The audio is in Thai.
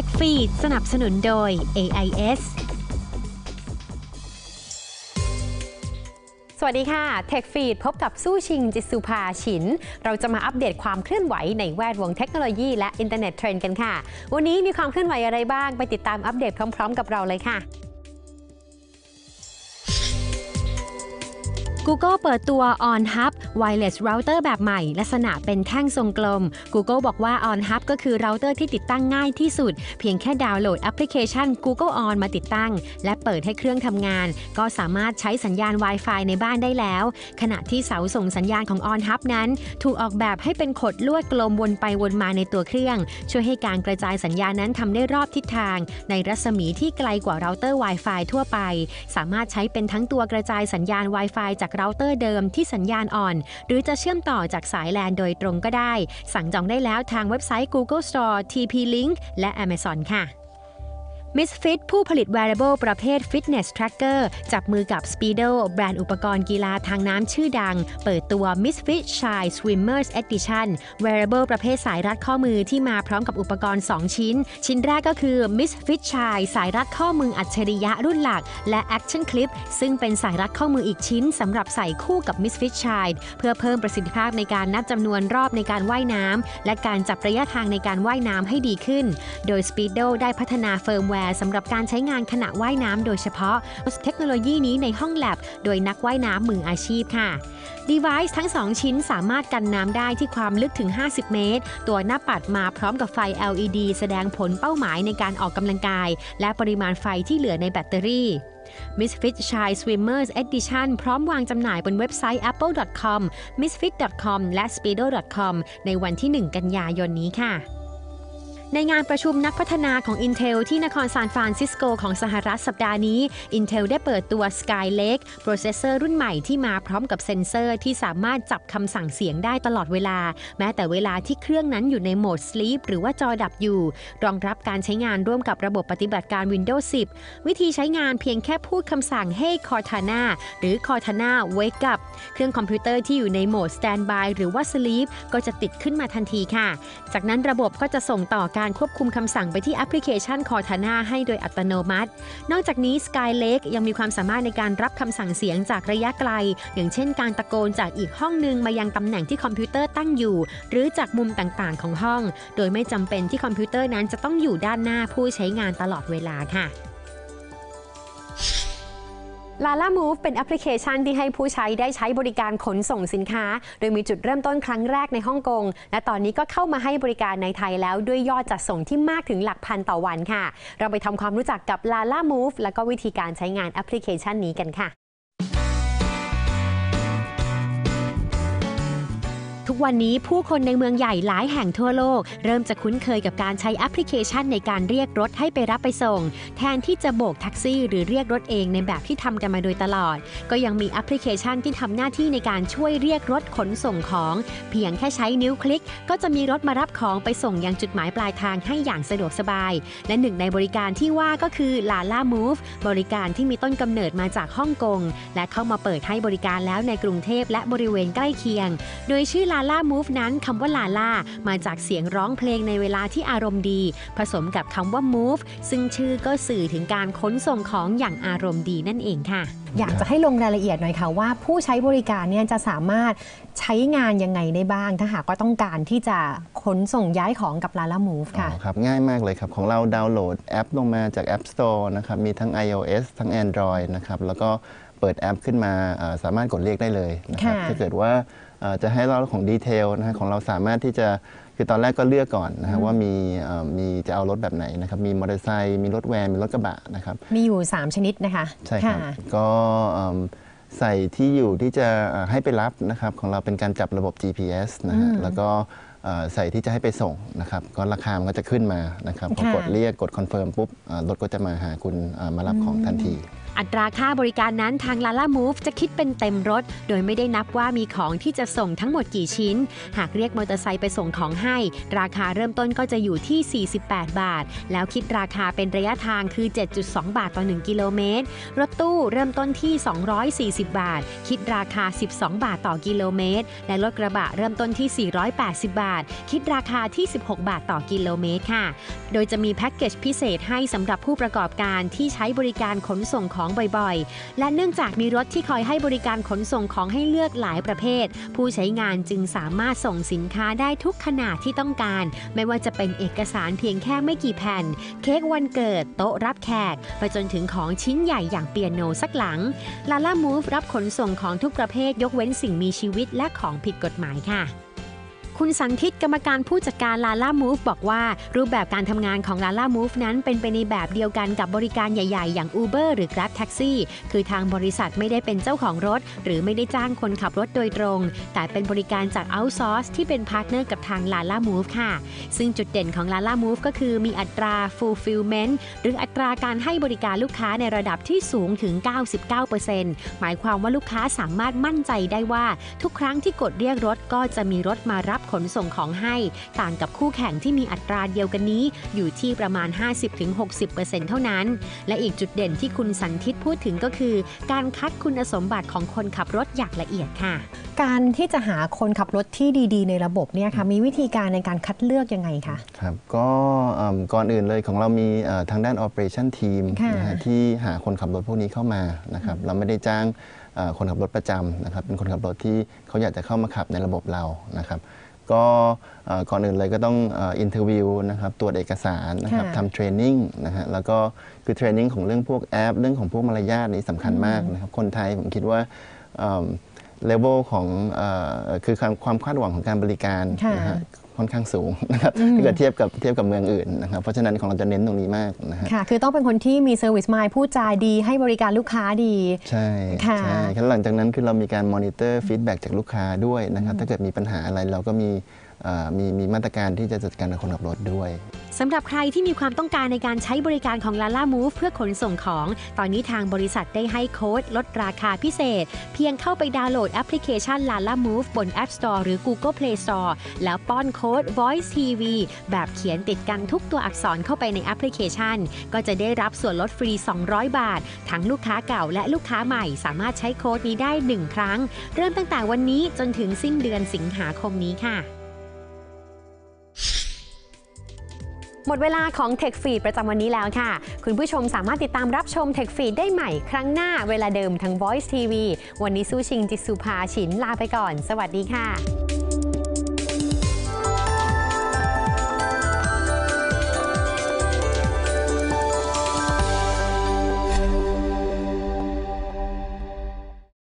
Tech Feed สนับสนุนโดย AIS สวัสดีค่ะ Tech Feed พบกับซู่ชิง จิตต์สุภาฉิน เราจะมาอัปเดตความเคลื่อนไหวในแวดวงเทคโนโลยีและอินเทอร์เน็ตเทรนด์กันค่ะ วันนี้มีความเคลื่อนไหวอะไรบ้าง ไปติดตามอัปเดตพร้อม ๆ กับเราเลยค่ะ Google เปิดตัว OnHub Wireless Router แบบใหม่ ลักษณะเป็นแท่งทรงกลม Google บอกว่า OnHub ก็คือเราเตอร์ที่ติดตั้งง่ายที่สุด เพียงแค่ดาวน์โหลดแอปพลิเคชัน Google On มาติดตั้ง และเปิดให้เครื่องทำงาน ก็สามารถใช้สัญญาณ Wi-Fi ในบ้านได้แล้ว ขณะที่เสาส่งสัญญาณของ OnHub นั้น ถูกออกแบบให้เป็นขดลวดกลมวนไปวนมาในตัวเครื่อง ช่วยให้การกระจายสัญญาณนั้นทำได้รอบทิศทาง ในรัศมีที่ไกลกว่าเราเตอร์ Wi-Fi ทั่วไป สามารถใช้เป็นทั้งตัวกระจายสัญญาณ Wi-Fi จากเราเตอร์เดิมที่สัญญาณอ่อน หรือจะเชื่อมต่อจากสายแลนโดยตรงก็ได้ สั่งจองได้แล้วทางเว็บไซต์ Google Store TP-Link และ Amazon ค่ะ Misfit ผู้ผลิต wearable ประเภท Fitness Tracker จับมือกับ Speedo แบรนด์อุปกรณ์กีฬาทางน้ำชื่อดัง เปิดตัว Misfit Shy Swimmers Edition wearable ประเภทสายรัดข้อมือที่มาพร้อมกับอุปกรณ์ 2 ชิ้น ชิ้นแรกก็คือ Misfit Shy สายรัดข้อมืออัจฉริยะรุ่นหลัก และ Action Clip ซึ่งเป็นสายรัดข้อมืออีกชิ้นสำหรับใส่คู่กับ Misfit Shine เพื่อเพิ่มประสิทธิภาพในการนับจำนวนรอบในการว่ายน้ำและการจับระยะทางในการว่ายน้ำให้ดีขึ้น โดย Speedo ได้พัฒนาเฟิร์มแวร์สำหรับการใช้งานขณะว่ายน้ำโดยเฉพาะเทคโนโลยีนี้ในห้องแลบโดยนักว่ายน้ำมืออาชีพค่ะ Device ทั้ง 2 ชิ้นสามารถกันน้ำได้ที่ความลึกถึง 50 เมตร ตัวหน้าปัดมาพร้อมกับไฟ LED แสดงผลเป้าหมายในการออกกำลังกาย และปริมาณไฟที่เหลือในแบตเตอรี่ Misfit Shine Swimmer's Edition พร้อมวางจำหน่ายบนเว็บไซต์ apple.com misfit.com และ speedo.com ในวันที่ 1 กันยายนนี้ค่ะ ในงานประชุมนักพัฒนาของ Intel ที่นครซานฟรานซิสโกของสหรัฐสัปดาห์นี้ Intel ได้เปิดตัว Skylake โปรเซสเซอร์รุ่นใหม่ที่มาพร้อมกับเซ็นเซอร์ที่สามารถจับคำสั่งเสียงได้ตลอดเวลา แม้แต่เวลาที่เครื่องนั้นอยู่ในโหมด Sleep หรือว่าจอดับอยู่ รองรับการใช้งานร่วมกับระบบปฏิบัติการ Windows 10 วิธีใช้งานเพียงแค่พูดคำสั่ง Hey Cortana หรือ Cortana Wake up เครื่องคอมพิวเตอร์ที่อยู่ในโหมด Standby หรือว่า Sleep ก็จะติดขึ้นมาทันทีค่ะ จากนั้นระบบก็จะส่งต่อการควบคุมคำสั่งไปที่แอปพลิเคชัน Cortana ให้โดยอัตโนมัติ นอกจากนี้ Skylake ยังมีความสามารถในการรับคำสั่งเสียงจากระยะไกล อย่างเช่นการตะโกนจากอีกห้องหนึ่งมายังตำแหน่งที่คอมพิวเตอร์ตั้งอยู่ หรือจากมุมต่างๆ ของห้อง โดยไม่จำเป็นที่คอมพิวเตอร์นั้นจะต้องอยู่ด้านหน้าผู้ใช้งานตลอดเวลาค่ะ Lalamove เป็นแอปพลิเคชันที่ให้ผู้ใช้ได้ใช้บริการขนส่งสินค้า โดยมีจุดเริ่มต้นครั้งแรกในฮ่องกง และตอนนี้ก็เข้ามาให้บริการในไทยแล้วด้วยยอดจัดส่งที่มากถึงหลักพันต่อวันค่ะ เราไปทำความรู้จักกับ Lalamove และก็วิธีการใช้งานแอปพลิเคชันนี้กันค่ะ ทุกวันนี้ผู้คนในเมืองใหญ่หลายแห่งทั่วโลก เริ่มจะคุ้นเคยกับการใช้แอปพลิเคชันในการเรียกรถให้ไปรับไปส่ง แทนที่จะโบกแท็กซี่ หรือเรียกรถเองในแบบที่ทำกันมาโดยตลอด ก็ยังมีแอปพลิเคชันที่ทำหน้าที่ในการช่วยเรียกรถขนส่งของ เพียงแค่ใช้นิ้วคลิก ก็จะมีรถมารับของไปส่งยังจุดหมายปลายทางให้อย่างสะดวกสบาย และหนึ่งในบริการที่ว่าก็คือ Lala Move บริการที่มีต้นกำเนิดมาจากฮ่องกงและเข้ามาเปิดให้บริการแล้วในกรุงเทพและบริเวณใกล้เคียง โดยชื่อ Lala Move นั้นคำว่า Lala มาจากเสียงร้องเพลงในเวลาที่อารมณ์ดี ผสมกับคำว่า Move ซึ่งชื่อก็สื่อถึงการขนส่งของอย่างอารมณ์ดีนั่นเองค่ะ อยากจะให้ลงรายละเอียดหน่อยค่ะว่าผู้ใช้บริการเนี่ยจะสามารถใช้งานยังไงได้บ้าง ถ้าหากว่าต้องการที่จะขนส่งย้ายของกับ Lala Move ค่ะอ๋อครับง่ายมากเลยครับ ของเราดาวน์โหลดแอปลงมาจาก App Store นะครับมีทั้ง iOS ทั้ง Android นะครับแล้วก็เปิดแอปขึ้นมาเอ่อสามารถกดเรียกได้เลยนะครับค่ะถ้าเกิดว่าเอ่อ จะให้เราของ detail นะฮะของเราสามารถที่จะคือตอนแรกก็เลือกก่อนนะฮะว่ามีเอ่อมีจะเอารถแบบไหนนะครับมีมอเตอร์ไซค์มีรถแวนมีรถกระบะนะครับมีอยู่ 3 ชนิดนะคะใช่ครับะก็เอิ่มใส่ที่อยู่ที่จะเอ่อให้ไปรับนะครับของเราเป็นการจับระบบ GPS นะฮะอืมแล้วก็เอ่อใส่ที่จะให้ไปส่งนะครับก็ราคามันก็จะขึ้นมานะครับพอค่ะกดเรียกกด confirm ปุ๊บเอ่อรถก็จะมาหาคุณเอ่อมารับของทันที อัตราค่าบริการนั้นทาง Lala Move จะคิดเป็นเต็มรถ โดยไม่ได้นับว่ามีของที่จะส่งทั้งหมดกี่ชิ้น หากเรียกมอเตอร์ไซค์ไปส่งของให้ ราคาเริ่มต้นก็จะอยู่ที่ 48 บาท แล้วคิดราคาเป็นระยะทางคือ 7.2 บาทต่อ 1 กิโลเมตร รถตู้เริ่มต้นที่ 240 บาท คิดราคา 12 บาทต่อกิโลเมตร และรถกระบะเริ่มต้นที่ 480 บาท คิดราคาที่ 16 บาทต่อกิโลเมตรค่ะ โดยจะมีแพ็กเกจพิเศษให้สำหรับผู้ประกอบการที่ใช้บริการขนส่งของบ่อยๆ และเนื่องจากมีรถที่คอยให้บริการขนส่งของให้เลือกหลายประเภท ผู้ใช้งานจึงสามารถส่งสินค้าได้ทุกขนาดที่ต้องการ ไม่ว่าจะเป็นเอกสารเพียงแค่ไม่กี่แผ่น เค้กวันเกิด โต๊ะรับแขก ไปจนถึงของชิ้นใหญ่อย่างเปียโนสักหลังลาล่ามูฟรับขนส่งของทุกประเภทยกเว้นสิ่งมีชีวิตและของผิดกฎหมายค่ะ คุณสันทิตกรรมการผู้จัดการ Lalamove บอกว่า รูปแบบการทำงานของ Lalamove นั้นเป็นไปในแบบเดียวกันกับบริการใหญ่ๆ อย่าง Uber หรือ Grab Taxi คือทางบริษัทไม่ได้เป็นเจ้าของรถ หรือไม่ได้จ้างคนขับรถโดยตรง แต่เป็นบริการจาก outsource ที่เป็น partner กับทาง Lalamove ค่ะ ซึ่งจุดเด่นของ Lalamove ก็คือมีอัตรา fulfillment หรืออัตราการให้บริการลูกค้าในระดับที่สูงถึง 99%หมายความว่าลูกค้าสามารถมั่นใจได้ว่า ทุกครั้งที่กดเรียกรถก็จะมีรถมารับขนส่งของให้ ต่างกับคู่แข่งที่มีอัตราเดียวกันนี้ อยู่ที่ประมาณ 50-60%เท่านั้น และอีกจุดเด่นที่คุณสันทิตพูดถึงก็คือ การคัดคุณสมบัติของคนขับรถอย่างละเอียดค่ะ การที่จะหาคนขับรถที่ดี ๆ ในระบบเนี่ยค่ะมีวิธีการในการคัดเลือกยังไงคะครับก็เอิ่มก่อนอื่นเลยของเรามีเอ่อทางด้าน operation team ค่ะนะฮะที่หาคนขับรถพวกนี้เข้ามานะครับเราไม่ได้จ้างเอ่อคนขับรถประจำนะครับเป็นคนขับรถที่เขาอยากจะเข้ามาขับในระบบเรานะครับ ก็เอ่อก่อนอื่นเลยก็ต้อง interview นะครับตรวจเอกสารนะครับค่ะทำ training นะฮะแล้วก็คือ training ของเรื่องพวกแอป เรื่องของพวกมารยาทนี่สำคัญมากนะครับคนไทยผมคิดว่า เลเวลของเอ่อคือความความคาดหวังของการบริการค่ะนะฮะค่อนข้างสูงนะครับถ้าเกิดเทียบกับเทียบกับเมืองอื่นนะครับเพราะฉะนั้นของเราจะเน้นตรงนี้มากนะฮะค่ะ คือต้องเป็นคนที่มี service mind พูดจาดีให้บริการลูกค้าดี ใช่ค่ะ ใช่แล้วหลังจากนั้นคือเรามีการ monitor feedback จากลูกค้าด้วยนะครับถ้าเกิดมีปัญหาอะไรเราก็มีเอ่อมีมีมาตรการที่จะจัดการกับคนขับรถด้วย สำหรับใครที่มีความต้องการในการใช้บริการของ Lalamove เพื่อขนส่งของ ตอนนี้ทางบริษัทได้ให้โค้ดลดราคาพิเศษ เพียงเข้าไปดาวน์โหลดแอปพลิเคชัน Lalamove บน App Store หรือ Google Play Store แล้วป้อนโค้ด Voice TV แบบเขียนติดกันทุกตัวอักษรเข้าไปในแอปพลิเคชัน ก็จะได้รับส่วนลดฟรี 200 บาท ทั้งลูกค้าเก่าและลูกค้าใหม่ สามารถใช้โค้ดนี้ได้ 1 ครั้ง เริ่มตั้งแต่วันนี้จนถึงสิ้นเดือนสิงหาคมนี้ค่ะ หมดเวลาของ Tech Feed ประจำวันนี้แล้วค่ะ คุณผู้ชมสามารถติดตามรับชม Tech Feed ได้ใหม่ครั้งหน้าเวลาเดิมทาง Voice TV วันนี้สู้ชิงจิตสุภาฉินลาไปก่อน สวัสดีค่ะ